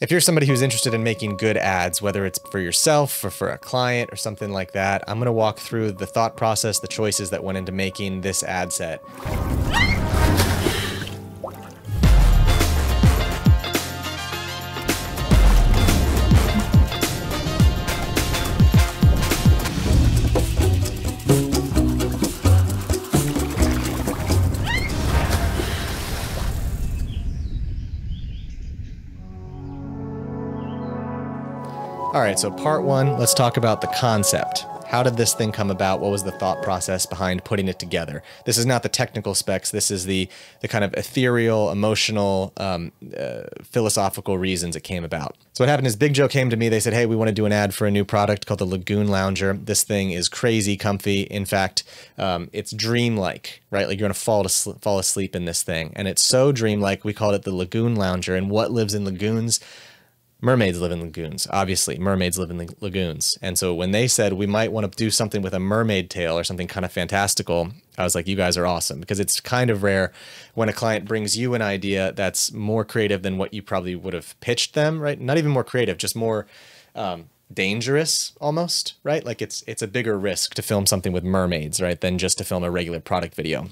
If you're somebody who's interested in making good ads, whether it's for yourself or for a client or something like that, I'm to walk through the thought process, the choices that went into making this ad set. All right, so part one, let's talk about the concept. How did this thing come about? What was the thought process behind putting it together? This is not the technical specs. This is the the kind of ethereal, emotional, um, uh, philosophical reasons it came about. So what happened is Big Joe came to me. They said, "Hey, we want to do an ad for a new product called the Lagoon Lounger. This thing is crazy comfy. In fact, um, it's dreamlike, right? Like you're gonna fall to fall asleep in this thing, and it's so dreamlike. We called it the Lagoon Lounger. And what lives in lagoons? Mermaids live in lagoons. Obviously, mermaids live in the lagoons. And so when they said we might want to do something with a mermaid tail or something kind of fantastical, I was like, you guys are awesome because it's kind of rare when a client brings you an idea that's more creative than what you probably would have pitched them, right? Not even more creative, just more um, dangerous almost, right? Like it's it's a bigger risk to film something with mermaids, right, than just to film a regular product video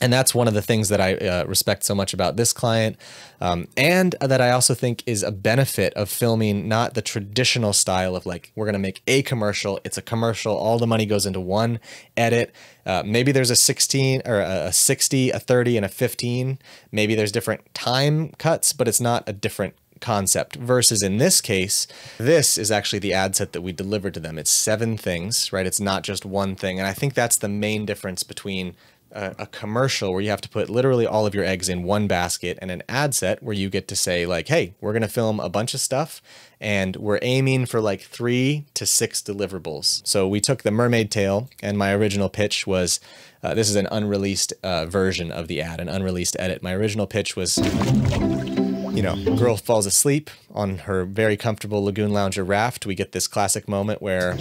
and that's one of the things that I uh, respect so much about this client, um, and that I also think is a benefit of filming not the traditional style of like we're gonna make a commercial. It's a commercial. All the money goes into one edit. Uh, maybe there's a 16 or a 60, a 30, and a 15. Maybe there's different time cuts, but it's not a different concept versus in this case this is actually the ad set that we delivered to them it's seven things right it's not just one thing and i think that's the main difference between a, a, commercial where you have to put literally all of your eggs in one basket and an ad set where you get to say like hey we're going to film a bunch of stuff and we're aiming for like three to six deliverables. So we took the mermaid tail and my original pitch was uh, this is an unreleased uh, version of the ad an unreleased edit. My original pitch was you know girl falls asleep on her very comfortable lagoon lounger raft. We get this classic moment where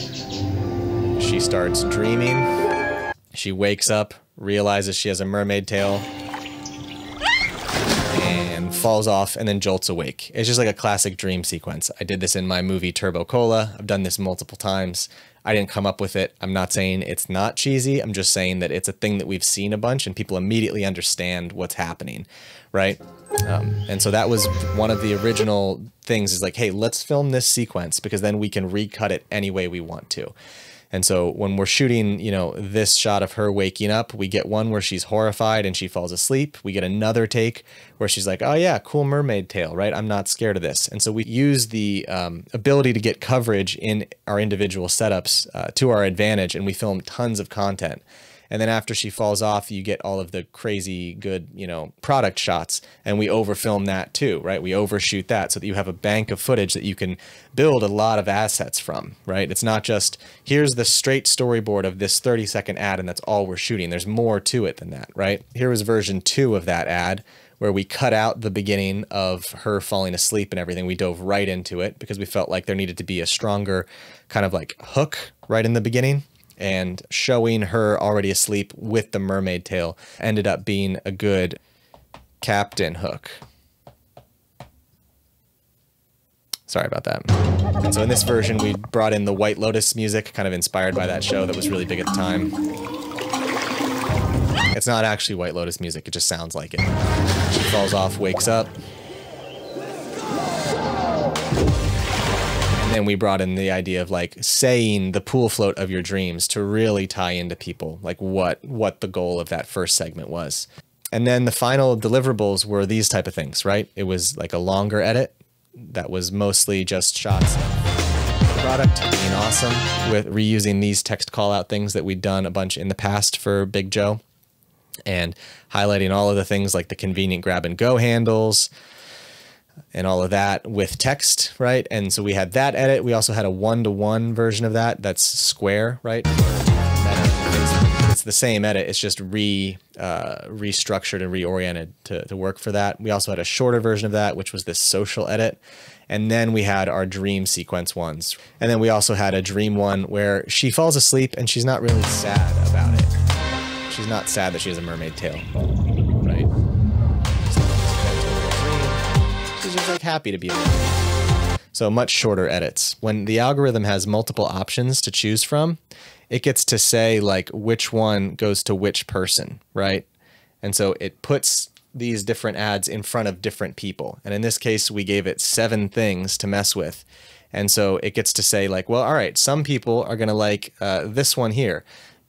she starts dreaming. She wakes up realizes she has a mermaid tail and falls off and then jolts awake. It's just like a classic dream sequence. I did this in my movie Turbo Cola. I've done this multiple times. I didn't come up with it. I'm not saying it's not cheesy. I'm just saying that it's a thing that we've seen a bunch and people immediately understand what's happening, right? Um, and so that was one of the original things is like, hey, let's film this sequence because then we can recut it any way we want to. And so when we're shooting, you know, this shot of her waking up, we get one where she's horrified and she falls asleep. We get another take where she's like, oh yeah, cool mermaid tail, right? I'm not scared of this. And so we use the um, ability to get coverage in our individual setups uh, to our advantage and we film tons of content. And then after she falls off, you get all of the crazy good, you know, product shots. And we overfilm that too, right? We overshoot that so that you have a bank of footage that you can build a lot of assets from, right? It's not just here's the straight storyboard of this 30 second ad and that's all we're shooting. There's more to it than that, right? Here was version two of that ad where we cut out the beginning of her falling asleep and everything. We dove right into it because we felt like there needed to be a stronger kind of like hook right in the beginning and showing her already asleep with the mermaid tail ended up being a good captain hook. Sorry about that. And so in this version, we brought in the White Lotus music, kind of inspired by that show that was really big at the time. It's not actually White Lotus music, it just sounds like it. She falls off, wakes up, then we brought in the idea of like saying the pool float of your dreams to really tie into people like what what the goal of that first segment was. And then the final deliverables were these type of things right? It was like a longer edit that was mostly just shots. Of product being awesome with reusing these text call out things that we'd done a bunch in the past for big joe and highlighting all of the things like the convenient grab and go handles and all of that with text, right? And so we had that edit. We also had a one-to-one version of that that's square, right? It's, the same edit. It's just re uh, restructured and reoriented to, to work for that. We also had a shorter version of that, which was this social edit. And then we had our dream sequence ones. And then we also had a dream one where she falls asleep and she's not really sad about it. She's not sad that she has a mermaid tail, like happy to be. So much shorter edits. When the algorithm has multiple options to choose from, it gets to say like which one goes to which person, right? And so it puts these different ads in front of different people. And in this case, we gave it seven things to mess with. And so it gets to say like, well, all right, some people are going to like uh, this one here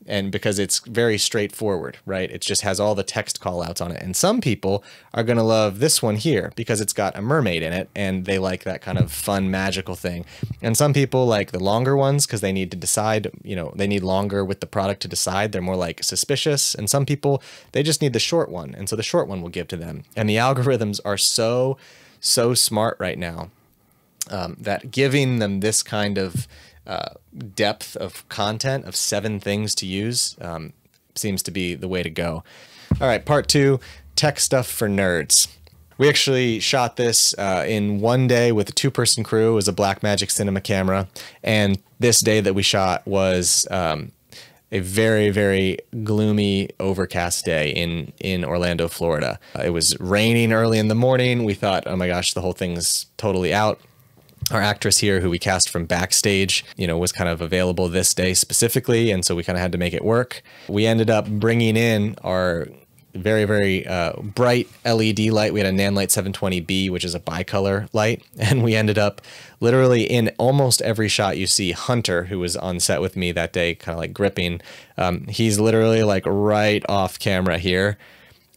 and because it's very straightforward, right? It just has all the text callouts on it. And some people are going to love this one here because it's got a mermaid in it and they like that kind of fun magical thing. And some people like the longer ones because they need to decide, you know, they need longer with the product to decide. They're more like suspicious. And some people, they just need the short one. And so the short one will give to them. And the algorithms are so, so smart right now um, that giving them this kind of uh, depth of content of seven things to use um, seems to be the way to go. All right, part two tech stuff for nerds. We actually shot this uh, in one day with a two person crew. It was a Blackmagic cinema camera. And this day that we shot was um, a very, very gloomy, overcast day in, in Orlando, Florida. Uh, it was raining early in the morning. We thought, oh my gosh, the whole thing's totally out our actress here who we cast from backstage you know was kind of available this day specifically and so we kind of had to make it work. We ended up bringing in our very very uh, bright led light. We had a nanlite 720b which is a bicolor light and we ended up literally in almost every shot you see hunter who was on set with me that day kind of like gripping um, he's literally like right off camera here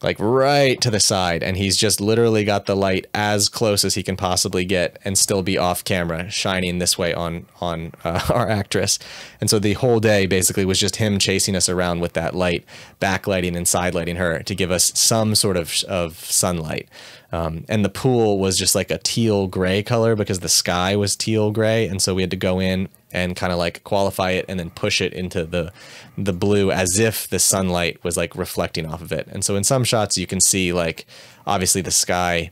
like right to the side and he's just literally got the light as close as he can possibly get and still be off camera shining this way on on uh, our actress. And so the whole day basically was just him chasing us around with that light backlighting and sidelighting her to give us some sort of of sunlight. Um, and the pool was just like a teal gray color because the sky was teal gray and so we had to go in and kind of like qualify it and then push it into the the blue as if the sunlight was like reflecting off of it. And so in some shots you can see like obviously the sky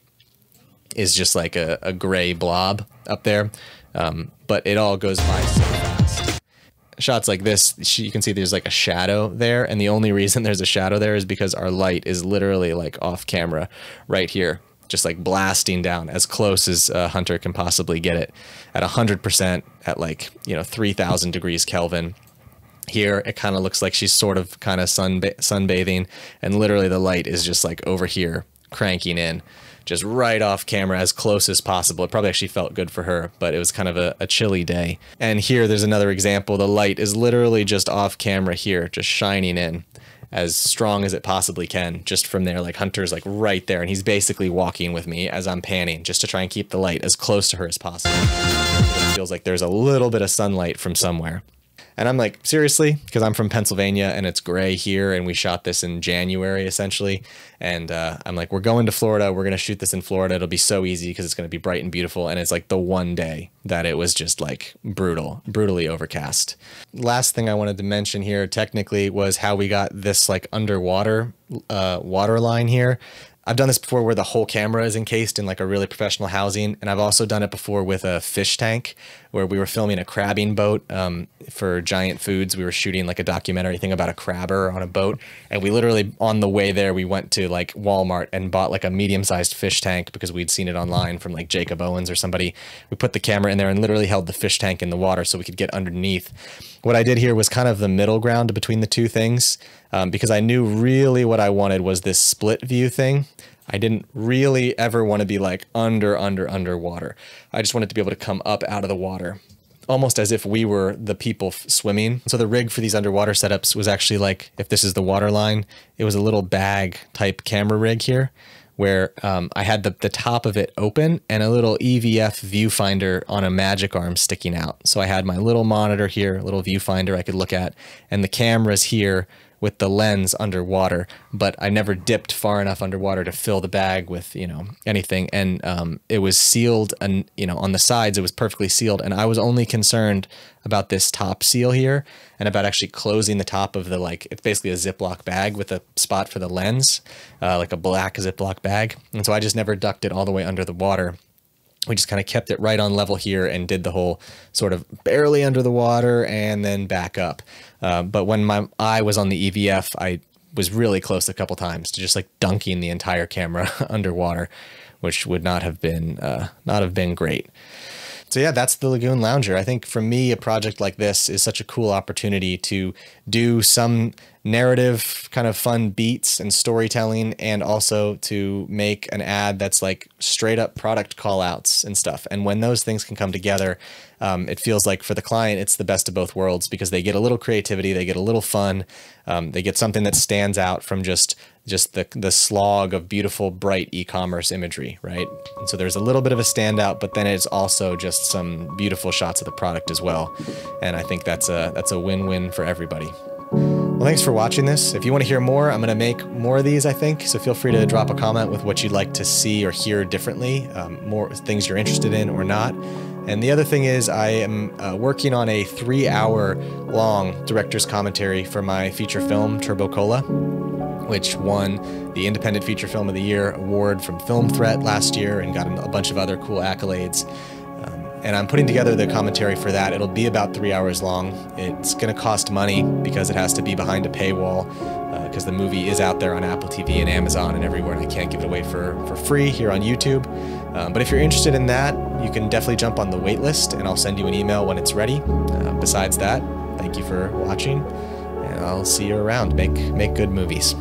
is just like a, a gray blob up there, um, but it all goes by so fast. Shots like this, you can see there's like a shadow there, and the only reason there's a shadow there is because our light is literally like off camera right here just like blasting down as close as a hunter can possibly get it at 100% at like, you know, 3000 degrees Kelvin. Here, it kind of looks like she's sort of kind of sun sunbathing, and literally the light is just like over here cranking in, just right off camera as close as possible. It probably actually felt good for her, but it was kind of a, a chilly day. And here, there's another example. The light is literally just off camera here, just shining in as strong as it possibly can just from there like hunter's like right there and he's basically walking with me as i'm panning just to try and keep the light as close to her as possible. It feels like there's a little bit of sunlight from somewhere and I'm like, seriously? Because I'm from Pennsylvania and it's gray here, and we shot this in January essentially. And uh, I'm like, we're going to Florida. We're going to shoot this in Florida. It'll be so easy because it's going to be bright and beautiful. And it's like the one day that it was just like brutal, brutally overcast. Last thing I wanted to mention here, technically, was how we got this like underwater uh, water line here. I've done this before where the whole camera is encased in like a really professional housing. And I've also done it before with a fish tank where we were filming a crabbing boat um, for Giant Foods. We were shooting like a documentary thing about a crabber on a boat. And we literally, on the way there, we went to like Walmart and bought like a medium sized fish tank because we'd seen it online from like Jacob Owens or somebody. We put the camera in there and literally held the fish tank in the water so we could get underneath. What I did here was kind of the middle ground between the two things um, because I knew really what I wanted was this split view thing. I didn't really ever want to be like under, under, underwater. I just wanted to be able to come up out of the water almost as if we were the people swimming. So the rig for these underwater setups was actually like, if this is the water line, it was a little bag type camera rig here where um, I had the, the top of it open and a little EVF viewfinder on a magic arm sticking out. So I had my little monitor here, a little viewfinder I could look at, and the cameras here with the lens underwater, but I never dipped far enough underwater to fill the bag with, you know, anything. And um, it was sealed and, you know, on the sides, it was perfectly sealed. And I was only concerned about this top seal here and about actually closing the top of the, like, it's basically a Ziploc bag with a spot for the lens, uh, like a black Ziploc bag. And so I just never ducked it all the way under the water we just kind of kept it right on level here and did the whole sort of barely under the water and then back up. Uh, but when my eye was on the EVF, I was really close a couple times to just like dunking the entire camera underwater, which would not have been uh, not have been great. So yeah, that's the Lagoon Lounger. I think for me, a project like this is such a cool opportunity to do some narrative kind of fun beats and storytelling and also to make an ad that's like straight up product call outs and stuff. And when those things can come together um, it feels like for the client it's the best of both worlds because they get a little creativity they get a little fun um, they get something that stands out from just just the the slog of beautiful bright e-commerce imagery right? And so there's a little bit of a standout but then it's also just some beautiful shots of the product as well. And i think that's a that's a win-win for everybody well, thanks for watching this. If you want to hear more, I'm going to make more of these, I think. So feel free to drop a comment with what you'd like to see or hear differently, um, more things you're interested in or not. And the other thing is, I am uh, working on a three hour long director's commentary for my feature film, Turbo Cola, which won the Independent Feature Film of the Year award from Film Threat last year and got a bunch of other cool accolades and I'm putting together the commentary for that. It'll be about three hours long. It's going to cost money because it has to be behind a paywall because uh, the movie is out there on Apple TV and Amazon and everywhere, and I can't give it away for, for free here on YouTube. Um, but if you're interested in that, you can definitely jump on the waitlist, and I'll send you an email when it's ready. Uh, besides that, thank you for watching, and I'll see you around. Make make good movies.